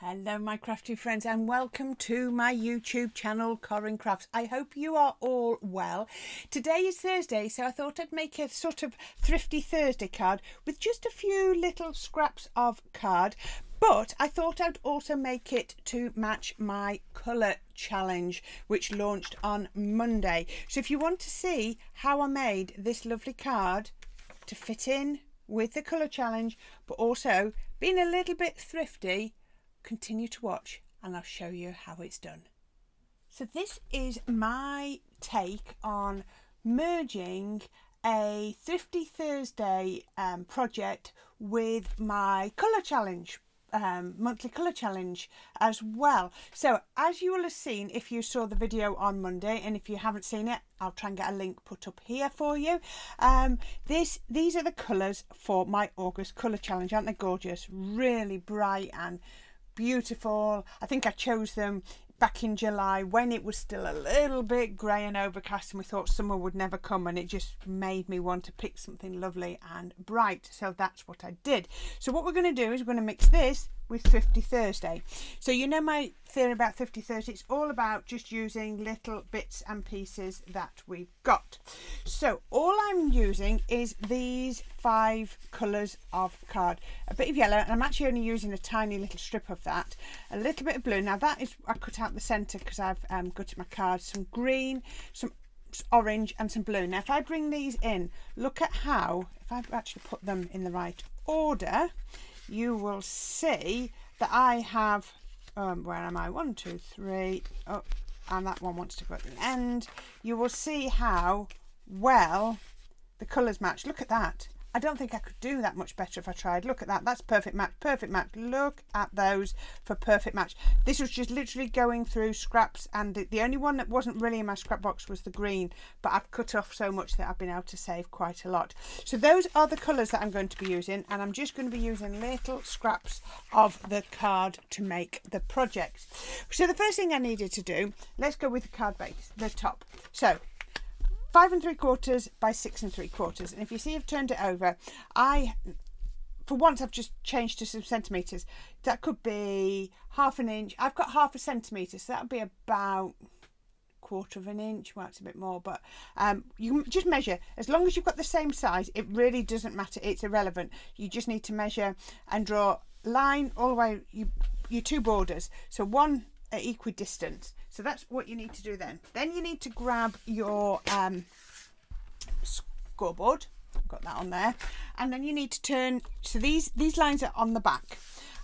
Hello my crafty friends and welcome to my YouTube channel Corrine Crafts. I hope you are all well. Today is Thursday so I thought I'd make a sort of thrifty Thursday card with just a few little scraps of card but I thought I'd also make it to match my colour challenge which launched on Monday. So if you want to see how I made this lovely card to fit in with the colour challenge but also being a little bit thrifty continue to watch and I'll show you how it's done. So this is my take on merging a Thrifty Thursday um, project with my colour challenge um, monthly colour challenge as well. So as you will have seen if you saw the video on Monday and if you haven't seen it I'll try and get a link put up here for you. Um, this These are the colours for my August colour challenge aren't they gorgeous? Really bright and beautiful. I think I chose them back in July when it was still a little bit grey and overcast and we thought summer would never come and it just made me want to pick something lovely and bright so that's what I did so what we're going to do is we're going to mix this with Thrifty Thursday. So you know my theory about Thrifty Thursday? It's all about just using little bits and pieces that we've got. So all I'm using is these five colours of card. A bit of yellow and I'm actually only using a tiny little strip of that. A little bit of blue. Now that is I cut out the centre because I've um, gutted my cards. Some green some orange and some blue. Now if I bring these in look at how if I actually put them in the right order you will see that I have, um, where am I? One, two, three. Oh, and that one wants to go at the end. You will see how well the colours match. Look at that. I don't think I could do that much better if I tried. Look at that. That's perfect match. Perfect match. Look at those for perfect match. This was just literally going through scraps and the, the only one that wasn't really in my scrap box was the green. But I've cut off so much that I've been able to save quite a lot. So those are the colours that I'm going to be using. And I'm just going to be using little scraps of the card to make the project. So the first thing I needed to do, let's go with the card base, the top. So five and three quarters by six and three quarters. And if you see I've turned it over, I, for once I've just changed to some centimetres. That could be half an inch. I've got half a centimetre, so that would be about quarter of an inch well it's a bit more but um, you just measure as long as you've got the same size it really doesn't matter it's irrelevant you just need to measure and draw line all the way you your two borders so one equidistant so that's what you need to do then. Then you need to grab your um, scoreboard. I've got that on there. And then you need to turn, so these, these lines are on the back.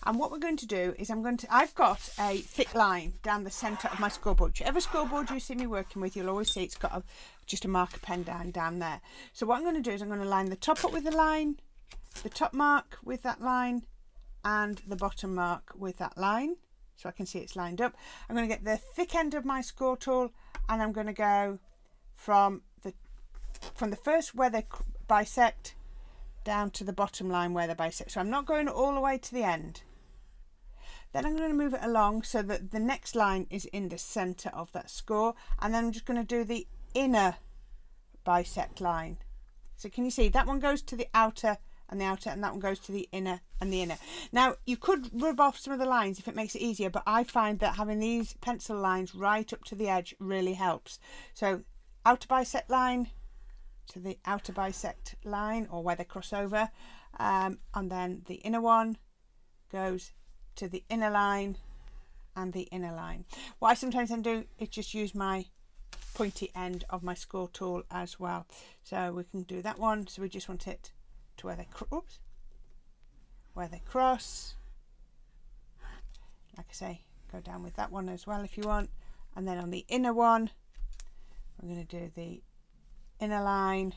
And what we're going to do is I'm going to, I've got a thick line down the centre of my scoreboard. Whichever scoreboard you see me working with, you'll always see it's got a, just a marker pen down, down there. So what I'm going to do is I'm going to line the top up with the line, the top mark with that line, and the bottom mark with that line so I can see it's lined up. I'm going to get the thick end of my score tool and I'm going to go from the from the first where they bisect down to the bottom line where they bisect. So I'm not going all the way to the end. Then I'm going to move it along so that the next line is in the centre of that score and then I'm just going to do the inner bisect line. So can you see that one goes to the outer and the outer and that one goes to the inner and the inner. Now you could rub off some of the lines if it makes it easier but I find that having these pencil lines right up to the edge really helps. So outer bisect line to the outer bisect line or where they cross over um, and then the inner one goes to the inner line and the inner line. What I sometimes then do is just use my pointy end of my score tool as well. So we can do that one. So we just want it to where they oops, where they cross. Like I say, go down with that one as well if you want. And then on the inner one, we're going to do the inner line.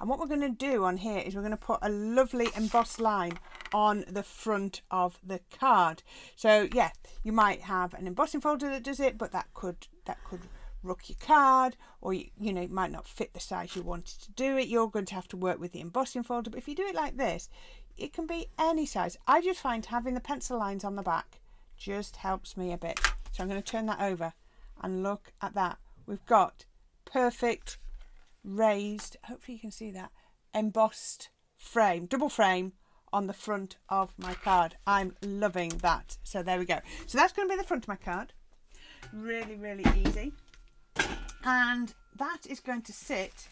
And what we're going to do on here is we're going to put a lovely embossed line on the front of the card. So yeah, you might have an embossing folder that does it, but that could that could rook your card or you, you know it might not fit the size you wanted to do it you're going to have to work with the embossing folder but if you do it like this it can be any size I just find having the pencil lines on the back just helps me a bit so I'm going to turn that over and look at that we've got perfect raised hopefully you can see that embossed frame double frame on the front of my card. I'm loving that. So there we go. So that's going to be the front of my card. Really, really easy. And that is going to sit,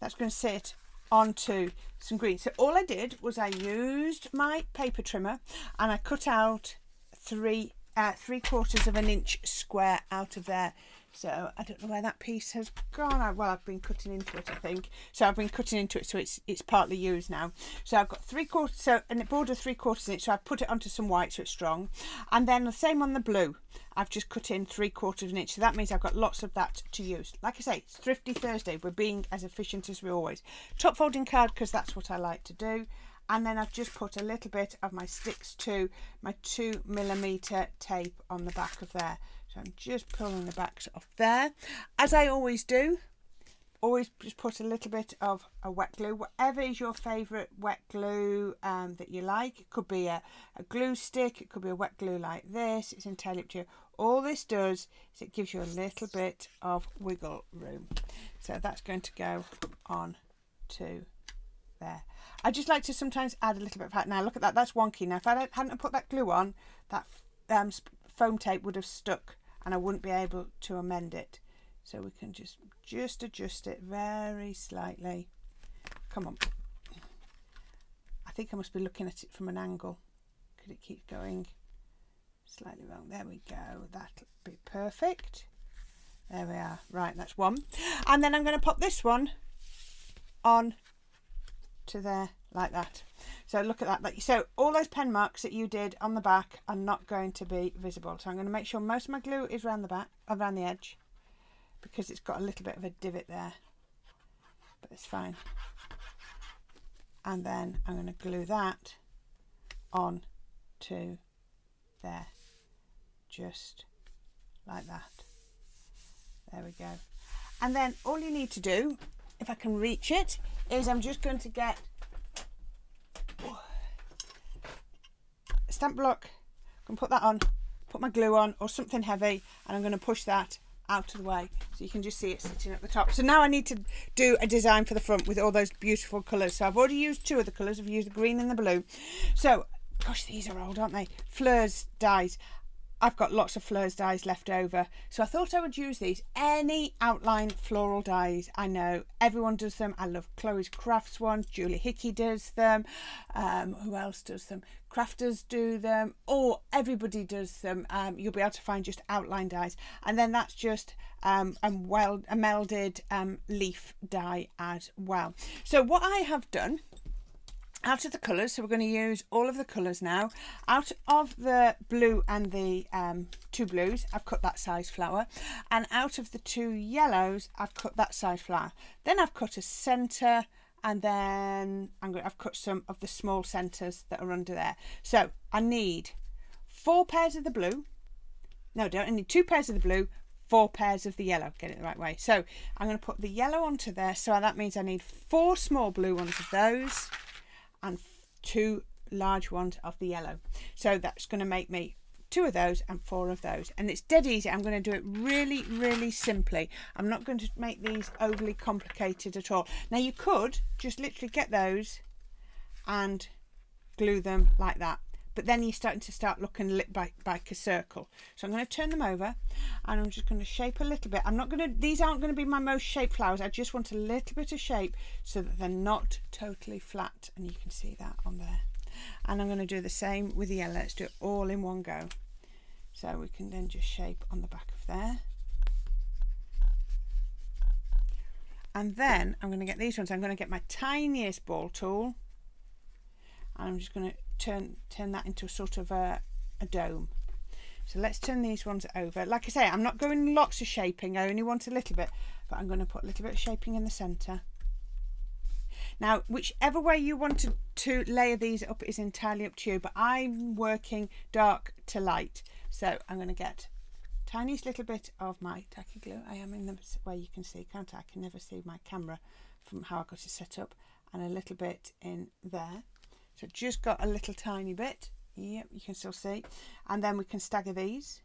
that's going to sit onto some green. So all I did was I used my paper trimmer and I cut out three uh, three quarters of an inch square out of there so I don't know where that piece has gone. Well, I've been cutting into it, I think. So I've been cutting into it, so it's it's partly used now. So I've got three quarters, so and it border three quarters inch. So I've put it onto some white, so it's strong. And then the same on the blue. I've just cut in three quarters of an inch. So that means I've got lots of that to use. Like I say, it's Thrifty Thursday. We're being as efficient as we always. Top folding card because that's what I like to do and then I've just put a little bit of my Stix2 my two millimeter tape on the back of there so I'm just pulling the backs off there. As I always do, always just put a little bit of a wet glue, whatever is your favourite wet glue um, that you like. It could be a, a glue stick, it could be a wet glue like this, it's entirely up to you. All this does is it gives you a little bit of wiggle room. So that's going to go on to there. I just like to sometimes add a little bit of fat. Now look at that, that's wonky. Now if I hadn't put that glue on, that um, foam tape would have stuck and I wouldn't be able to amend it. So we can just, just adjust it very slightly. Come on. I think I must be looking at it from an angle. Could it keep going slightly wrong? There we go. That'll be perfect. There we are. Right, that's one. And then I'm going to pop this one on to there like that. So look at that. So all those pen marks that you did on the back are not going to be visible. So I'm going to make sure most of my glue is around the back, around the edge, because it's got a little bit of a divot there. But it's fine. And then I'm going to glue that on to there, just like that. There we go. And then all you need to do, if I can reach it, is I'm just going to get stamp block. Going to put that on, put my glue on or something heavy and I'm going to push that out of the way so you can just see it sitting at the top. So now I need to do a design for the front with all those beautiful colours. So I've already used two of the colours. I've used the green and the blue. So, gosh, these are old, aren't they? Fleurs dies. I've got lots of Fleurs dies left over, so I thought I would use these. Any outline floral dies, I know everyone does them. I love Chloe's Crafts ones, Julie Hickey does them. Um, who else does them? Crafters do them, or everybody does them. Um, you'll be able to find just outline dies, and then that's just um, a, well, a melded um, leaf die as well. So what I have done out of the colours so we're going to use all of the colours now. Out of the blue and the um, two blues I've cut that size flower. And out of the two yellows I've cut that size flower. Then I've cut a centre and then to, I've cut some of the small centres that are under there. So I need four pairs of the blue. No don't I need two pairs of the blue four pairs of the yellow. Get it the right way. So I'm going to put the yellow onto there. So that means I need four small blue ones of those and two large ones of the yellow. So that's going to make me two of those and four of those. And it's dead easy. I'm going to do it really really simply. I'm not going to make these overly complicated at all. Now you could just literally get those and glue them like that but then you're starting to start looking by, like a circle. So I'm going to turn them over and I'm just going to shape a little bit. I'm not going to, these aren't going to be my most shaped flowers. I just want a little bit of shape so that they're not totally flat. And you can see that on there. And I'm going to do the same with the yellow. Let's do it all in one go. So we can then just shape on the back of there. And then I'm going to get these ones. I'm going to get my tiniest ball tool and I'm just going to turn turn that into a sort of a, a dome. So let's turn these ones over. Like I say, I'm not going lots of shaping. I only want a little bit, but I'm going to put a little bit of shaping in the centre. Now, whichever way you want to, to layer these up is entirely up to you, but I'm working dark to light. So I'm going to get tiniest little bit of my tacky glue. I am in the way you can see, can't I? I can never see my camera from how I got it set up. And a little bit in there. So just got a little tiny bit. Yep, you can still see. And then we can stagger these.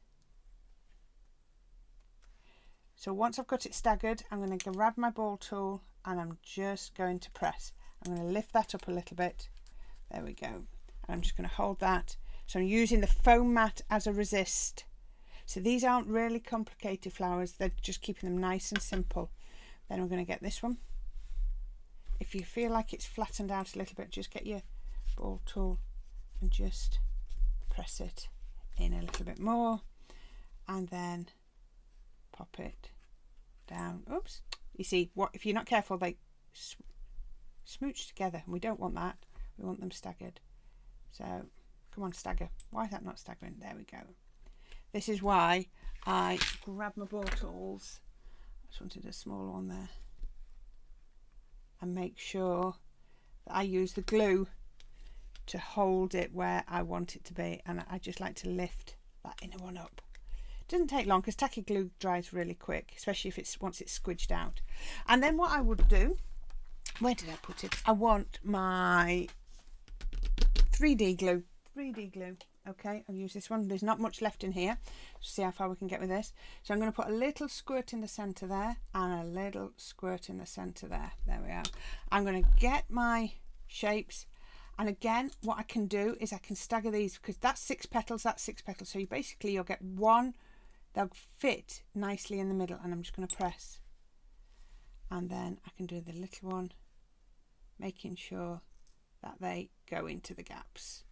So once I've got it staggered, I'm going to grab my ball tool and I'm just going to press. I'm going to lift that up a little bit. There we go. And I'm just going to hold that. So I'm using the foam mat as a resist. So these aren't really complicated flowers. They're just keeping them nice and simple. Then I'm going to get this one. If you feel like it's flattened out a little bit, just get your ball tool and just press it in a little bit more and then pop it down. Oops. You see, what if you're not careful, they smooch together and we don't want that. We want them staggered. So come on, stagger. Why is that not staggering? There we go. This is why I grab my ball tools. I just wanted a small one there. And make sure that I use the glue to hold it where I want it to be. And I just like to lift that inner one up. Doesn't take long because tacky glue dries really quick, especially if it's once it's squidged out. And then what I would do, where did I put it? I want my 3D glue. 3D glue. Okay, I'll use this one. There's not much left in here. See how far we can get with this. So I'm going to put a little squirt in the centre there and a little squirt in the centre there. There we are. I'm going to get my shapes and again what I can do is I can stagger these because that's six petals that's six petals so you basically you'll get one they'll fit nicely in the middle and I'm just going to press and then I can do the little one making sure that they go into the gaps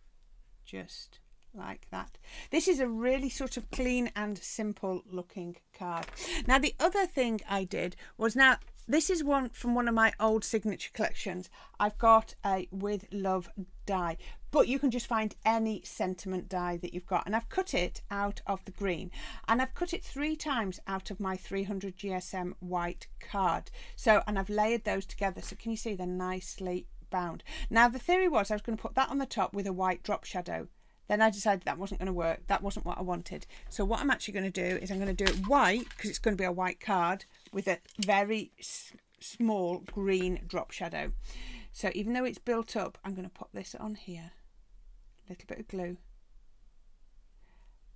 just like that. This is a really sort of clean and simple looking card. Now the other thing I did was now this is one from one of my old signature collections. I've got a With Love die, but you can just find any sentiment die that you've got. And I've cut it out of the green and I've cut it three times out of my 300 GSM white card. So, and I've layered those together. So can you see they're nicely bound. Now the theory was I was going to put that on the top with a white drop shadow then I decided that wasn't going to work. That wasn't what I wanted. So what I'm actually going to do is I'm going to do it white because it's going to be a white card with a very small green drop shadow. So even though it's built up, I'm going to pop this on here. A little bit of glue.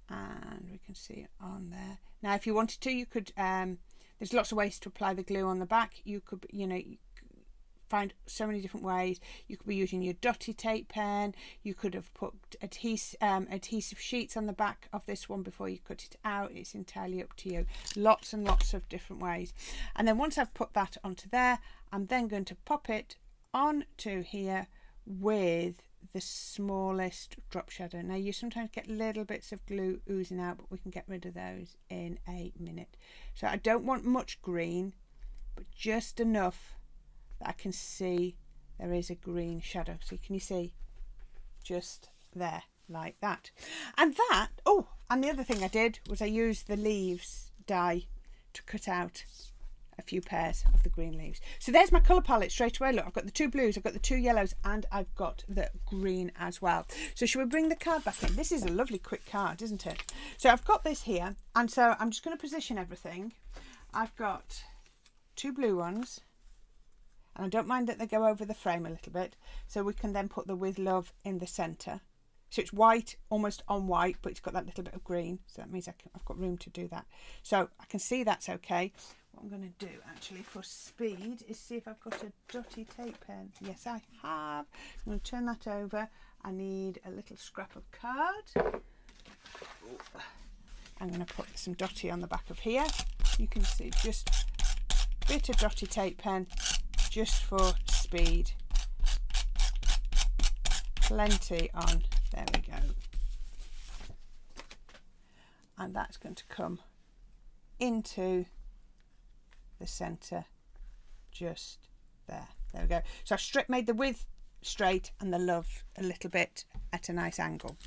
And we can see it on there. Now, if you wanted to, you could, um, there's lots of ways to apply the glue on the back. You could, you know, find so many different ways. You could be using your dotty tape pen. You could have put adhes um, adhesive sheets on the back of this one before you cut it out. It's entirely up to you. Lots and lots of different ways. And then once I've put that onto there, I'm then going to pop it onto here with the smallest drop shadow. Now you sometimes get little bits of glue oozing out, but we can get rid of those in a minute. So I don't want much green, but just enough that I can see there is a green shadow. So can you see just there like that? And that, oh, and the other thing I did was I used the leaves die to cut out a few pairs of the green leaves. So there's my colour palette straight away. Look, I've got the two blues, I've got the two yellows, and I've got the green as well. So should we bring the card back in? This is a lovely quick card, isn't it? So I've got this here, and so I'm just going to position everything. I've got two blue ones, and I don't mind that they go over the frame a little bit so we can then put the with love in the centre. So it's white almost on white but it's got that little bit of green so that means I have got room to do that. So I can see that's okay. What I'm going to do actually for speed is see if I've got a dotty tape pen. Yes I have. I'm going to turn that over. I need a little scrap of card. I'm going to put some dotty on the back of here. You can see just a bit of dotty tape pen just for speed. Plenty on. There we go. And that's going to come into the centre just there. There we go. So I've strip made the width straight and the love a little bit at a nice angle.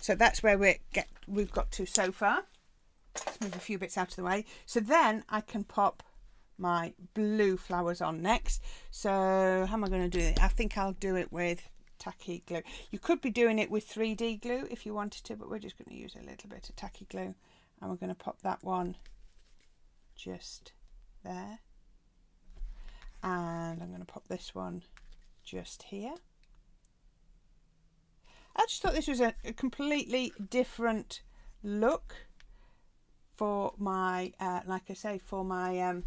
So that's where we get we've got to so far. Let's move a few bits out of the way. So then I can pop my blue flowers on next. So how am I going to do it? I think I'll do it with tacky glue. You could be doing it with 3D glue if you wanted to, but we're just going to use a little bit of tacky glue. And we're going to pop that one just there. And I'm going to pop this one just here. I just thought this was a, a completely different look for my, uh, like I say, for my um,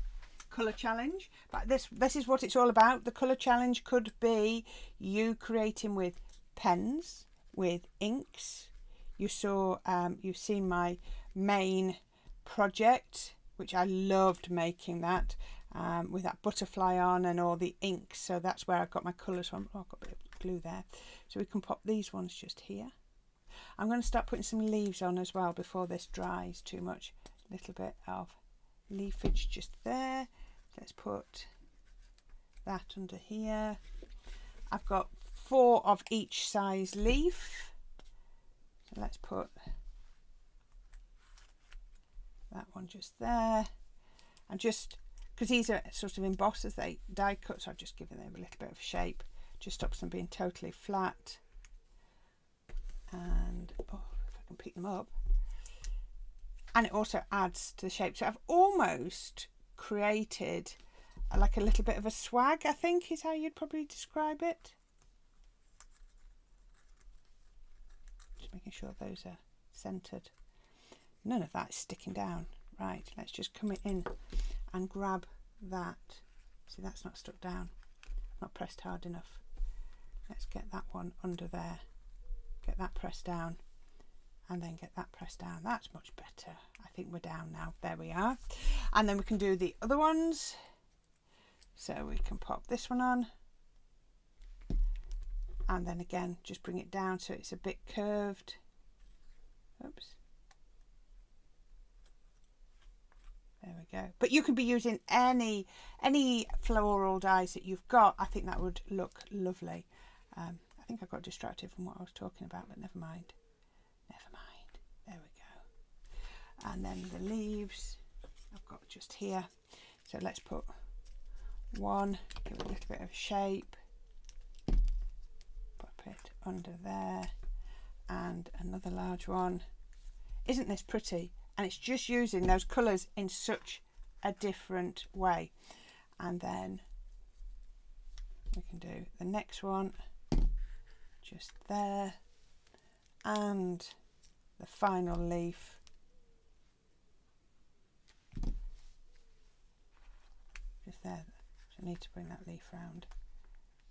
colour challenge but this this is what it's all about the colour challenge could be you creating with pens with inks. You saw, um, you've seen my main project, which I loved making that um, with that butterfly on and all the inks. So that's where I got my colours from. Oh, I've got a bit of glue there. So we can pop these ones just here. I'm going to start putting some leaves on as well before this dries too much. A little bit of leafage just there. Let's put that under here. I've got four of each size leaf. So let's put that one just there. And just because these are sort of embossed as they die cut, so I've just given them a little bit of shape. Just stops them being totally flat. And oh, if I can pick them up. And it also adds to the shape. So I've almost created a, like a little bit of a swag, I think is how you'd probably describe it. Just making sure those are centered. None of that is sticking down. Right, let's just come in and grab that. See, that's not stuck down, not pressed hard enough. Let's get that one under there. Get that pressed down and then get that pressed down. That's much better. I think we're down now. There we are. And then we can do the other ones. So we can pop this one on. And then again, just bring it down so it's a bit curved. Oops. There we go. But you can be using any any floral dies that you've got. I think that would look lovely. Um, I think I got distracted from what I was talking about, but never mind. Never mind. There we go. And then the leaves I've got just here. So let's put one, give it a little bit of shape. Pop it under there. And another large one. Isn't this pretty? and it's just using those colours in such a different way and then we can do the next one just there and the final leaf there I need to bring that leaf round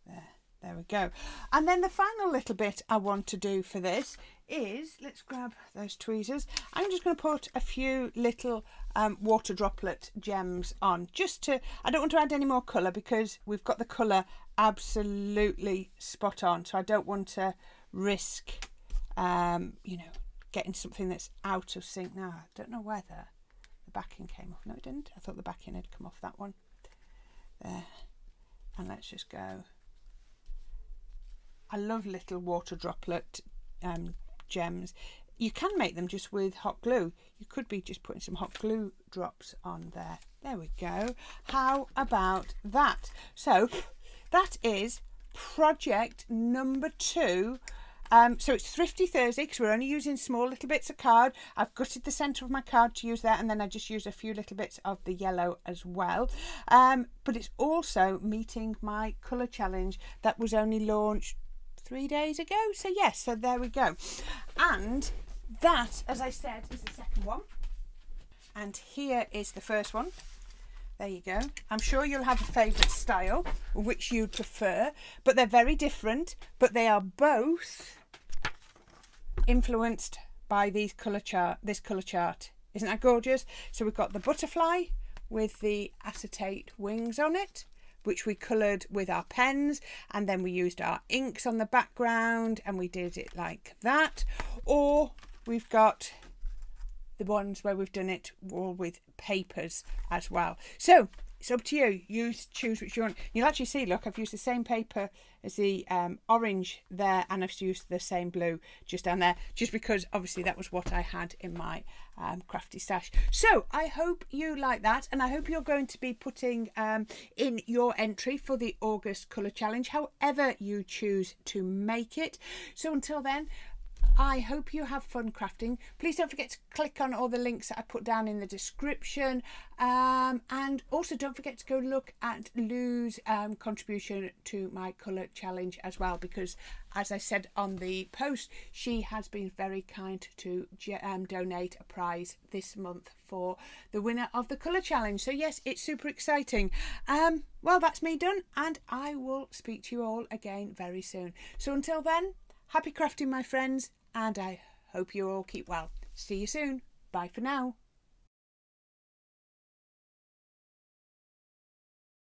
there there we go. And then the final little bit I want to do for this is, let's grab those tweezers. I'm just going to put a few little um, water droplet gems on just to, I don't want to add any more colour because we've got the colour absolutely spot on. So I don't want to risk, um, you know, getting something that's out of sync. Now, I don't know whether the backing came off. No, it didn't. I thought the backing had come off that one. There. And let's just go I love little water droplet um, gems. You can make them just with hot glue. You could be just putting some hot glue drops on there. There we go. How about that? So that is project number two um, so it's Thrifty Thursday because we're only using small little bits of card. I've gutted the centre of my card to use that and then I just use a few little bits of the yellow as well. Um, but it's also meeting my colour challenge that was only launched three days ago. So yes, so there we go. And that, as I said, is the second one. And here is the first one. There you go. I'm sure you'll have a favourite style, which you'd prefer, but they're very different, but they are both influenced by these colour chart, this colour chart. Isn't that gorgeous? So we've got the butterfly with the acetate wings on it which we coloured with our pens and then we used our inks on the background and we did it like that or we've got the ones where we've done it all with papers as well so it's up to you. You choose which you want. You'll actually see, look, I've used the same paper as the um, orange there and I've used the same blue just down there, just because obviously that was what I had in my um, crafty stash. So I hope you like that and I hope you're going to be putting um, in your entry for the August Colour Challenge, however you choose to make it. So until then, I hope you have fun crafting. Please don't forget to click on all the links that I put down in the description. Um, and also don't forget to go look at Lou's um, contribution to my colour challenge as well because as I said on the post, she has been very kind to um, donate a prize this month for the winner of the colour challenge. So yes, it's super exciting. Um, well, that's me done and I will speak to you all again very soon. So until then, Happy crafting, my friends, and I hope you all keep well. See you soon. Bye for now.